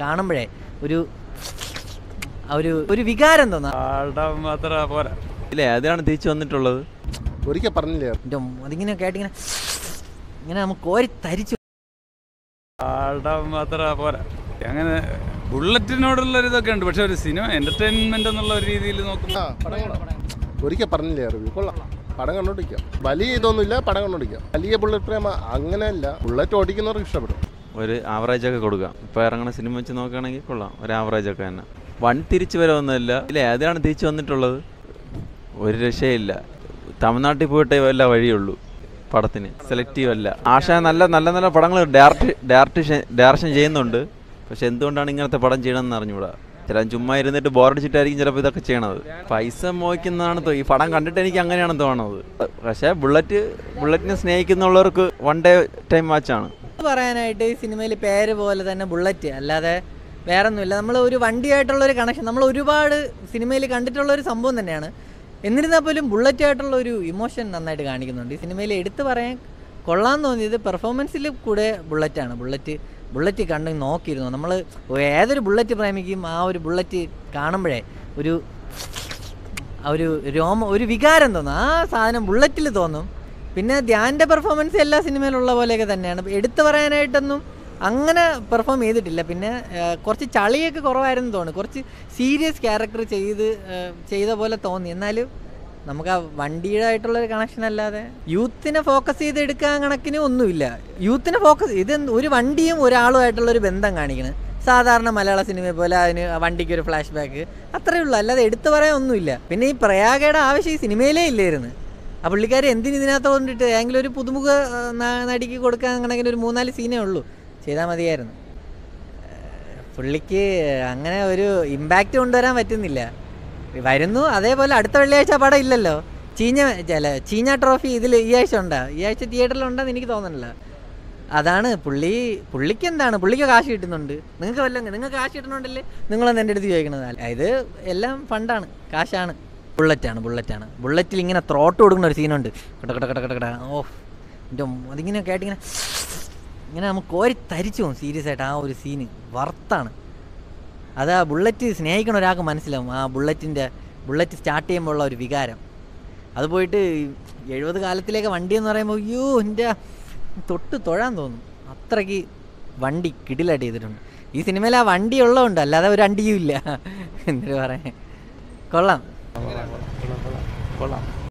കാണുമ്പോഴേ ഒരു ഒരു ഒരു വികാരം തോന്നാം. പോരാ. ഇല്ലേ അതിനാണ് തിരിച്ചു വന്നിട്ടുള്ളത്. ഒരിക്കൽ പറഞ്ഞില്ലേ? അതിങ്ങനെ കേട്ടിങ്ങനെ ഇങ്ങനെ നമുക്ക് കോരി തരിച്ചു. പോരാ. അങ്ങനെ ബുള്ളറ്റിനോടുള്ള ഒരു ഇതൊക്കെ ഉണ്ട്. പക്ഷെ ഒരു സിനിമ എന്റർടൈൻമെന്റ് എന്നുള്ള ഒരു രീതിയിൽ നോക്കുമ്പോൾ. ഒരിക്കൽ പറഞ്ഞില്ലേ റിവ്യൂ? കൊള്ളാം. പടം കണ്ടോണ്ടിരിക്കാം. വലിയ ഇതൊന്നുമില്ല പടം കണ്ടോണ്ടിരിക്കാം. വലിയ ബുള്ളറ്റ് പ്രേമ അങ്ങനെയല്ല. ബുള്ളറ്റ് ഓടിക്കുന്നവർക്ക് ഇഷ്ടപ്പെടും. ഒരു ആവറേജ് ഒക്കെ കൊടുക്കാം ഇപ്പോൾ ഇറങ്ങുന്ന സിനിമ വെച്ച് നോക്കുകയാണെങ്കിൽ കൊള്ളാം. ഒരു ആവറേജ് ഒക്കെ തന്നെ. വൺ തിരിച്ചു വരവൊന്നുമില്ല ഇല്ല ഏതാണ് തിരിച്ചു വന്നിട്ടുള്ളത്? ഒരു രക്ഷയില്ല. തമിഴ്നാട്ടിൽ പോയിട്ടേ വല്ല വഴിയുള്ളൂ പടത്തിന്. സെലക്റ്റീവ് അല്ല. ആശ നല്ല നല്ല നല്ല പടങ്ങൾ ഡയറക്റ്റ് ഡയറക്റ്റ് ഡയറക്ഷൻ ചെയ്യുന്നുണ്ട്. പക്ഷെ എന്തുകൊണ്ടാണ് ഇങ്ങനത്തെ പടം ചെയ്യണമെന്ന് അറിഞ്ഞുകൂടാ. ചില ചുമ്മാ ഇരുന്നിട്ട് ബോറടിച്ചിട്ടായിരിക്കും ചിലപ്പോൾ ഇതൊക്കെ ചെയ്യണത്. പൈസ മോഹിക്കുന്നതാണ് ഈ പടം കണ്ടിട്ട് എനിക്ക് അങ്ങനെയാണ് തോന്നുന്നത് പക്ഷേ ബുള്ളറ്റ് ബുള്ളറ്റിനെ സ്നേഹിക്കുന്നുള്ളവർക്ക് വൺ ഡേ ടൈം വാച്ചാണ് പറയാനായിട്ട് ഈ സിനിമയിൽ പേര് പോലെ തന്നെ ബുള്ളറ്റ്. അല്ലാതെ വേറെ ഒന്നുമില്ല നമ്മൾ ഒരു വണ്ടിയായിട്ടുള്ളൊരു കണക്ഷൻ നമ്മൾ ഒരുപാട് സിനിമയിൽ കണ്ടിട്ടുള്ള ഒരു സംഭവം തന്നെയാണ്. എന്നിരുന്നാൽ പോലും ബുള്ളറ്റ് ആയിട്ടുള്ള ഒരു ഇമോഷൻ നന്നായിട്ട് കാണിക്കുന്നുണ്ട്. ഈ സിനിമയിൽ എടുത്തു പറയാൻ കൊള്ളാൻ തോന്നിയത് പെർഫോമൻസിൽ കൂടെ ബുള്ളറ്റാണ് ബുള്ളറ്റ് ബുള്ളറ്റ് കണ്ട് നോക്കിയിരുന്നു. നമ്മൾ ഏതൊരു ബുള്ളറ്റ് പ്രേമിക്കും ആ ഒരു ബുള്ളറ്റ് കാണുമ്പോഴേ ഒരു ഒരു രോമ ഒരു വികാരം തോന്നും. ആ സാധനം ബുള്ളറ്റിൽ തോന്നും. പിന്നെ ധ്യാന്റെ പെർഫോമൻസ് എല്ലാ സിനിമയിലുള്ള പോലെയൊക്കെ തന്നെയാണ്. എടുത്തു പറയാനായിട്ടൊന്നും അങ്ങനെ പെർഫോം ചെയ്തിട്ടില്ല. പിന്നെ കുറച്ച് ചളിയൊക്കെ കുറവായിരുന്നു തോന്നുന്നു. കുറച്ച് സീരിയസ് ക്യാരക്ടർ ചെയ്ത് ചെയ്ത പോലെ തോന്നി. എന്നാലും നമുക്ക് ആ വണ്ടിയുടെ ആയിട്ടുള്ളൊരു കണക്ഷൻ അല്ലാതെ യൂത്തിനെ ഫോക്കസ് ചെയ്ത് എടുക്കാൻ കണക്കിന് ഒന്നുമില്ല. യൂത്തിനെ ഫോക്കസ് ഇത് ഒരു വണ്ടിയും ഒരാളുമായിട്ടുള്ള ഒരു ബന്ധം കാണിക്കുന്നത് സാധാരണ മലയാള സിനിമ പോലെ അതിന് വണ്ടിക്ക് ഒരു ഫ്ലാഷ് ബാക്ക് അത്രയേ ഉള്ളൂ. അല്ലാതെ എടുത്തു പറയാൻ ഒന്നുമില്ല. പിന്നെ ഈ പ്രയാഗയുടെ ആവശ്യം ഈ സിനിമയിലേ ഇല്ലായിരുന്നു. ആ പുള്ളിക്കാരി എന്തിന് ഇതിനകത്ത് കൊണ്ടിട്ട് ഏതെങ്കിലും ഒരു പുതുമുഖ നടിക്ക് കൊടുക്കാൻ അങ്ങനെ ഒരു മൂന്നാൽ സീനേ ഉള്ളൂ. ചെയ്താൽ മതിയായിരുന്നു. പുള്ളിക്ക് അങ്ങനെ ഒരു ഇമ്പാക്റ്റ് കൊണ്ടുവരാൻ പറ്റുന്നില്ല. വരുന്നു അതേപോലെ അടുത്ത വെള്ളിയാഴ്ച പടം ഇല്ലല്ലോ. ചീഞ്ഞ ചില ചീഞ്ഞ ട്രോഫി ഇതിൽ ഈ ആഴ്ച ഉണ്ടാ. ഈ ആഴ്ച തിയേറ്ററിലുണ്ടെന്ന് എനിക്ക് തോന്നുന്നില്ല. അതാണ് പുള്ളി പുള്ളിക്ക് എന്താണ്? പുള്ളിക്ക് കാശ് കിട്ടുന്നുണ്ട്. നിങ്ങൾക്ക് വല്ല നിങ്ങൾക്ക് കാശ് കിട്ടുന്നുണ്ടല്ലേ നിങ്ങളെന്ന് എന്റെ അടുത്ത് ചോദിക്കണത്? അതായത് എല്ലാം ഫണ്ടാണ് കാശാണ്. ബുള്ളറ്റാണ് ബുള്ളറ്റാണ് ബുള്ളറ്റിൽ ഇങ്ങനെ ത്രോട്ട് കൊടുക്കുന്ന ഒരു സീനുണ്ട് കട കട കട കട കട. ഓ എന്റെ അതിങ്ങനെ കേട്ടിങ്ങനെ ഇങ്ങനെ നമുക്ക് കോരി തരിച്ചു പോകും സീരിയസ് ആയിട്ട് ആ ഒരു സീന് വർത്താണ്. അത് ആ ബുള്ളറ്റ് സ്നേഹിക്കണ ഒരാൾക്ക് മനസ്സിലാവും. ആ ബുള്ളറ്റിന്റെ ബുള്ളറ്റ് സ്റ്റാർട്ട് ചെയ്യുമ്പോൾ ഉള്ള ഒരു വികാരം. അത് പോയിട്ട് എഴുപത് കാലത്തിലേക്ക് വണ്ടി എന്ന് പറയുമ്പോൾ അയ്യോ എന്റെ തൊട്ട് തൊഴാൻ തോന്നും. അത്രയ്ക്ക് വണ്ടി കിടിലായിട്ട് ചെയ്തിട്ടുണ്ട്. ഈ സിനിമയിൽ ആ വണ്ടി ഉള്ളതുകൊണ്ട് അല്ലാതെ ഒരു വണ്ടിയും ഇല്ല. എന്നിട്ട് പറയാൻ കൊള്ളാം. 我了我了我了我我了。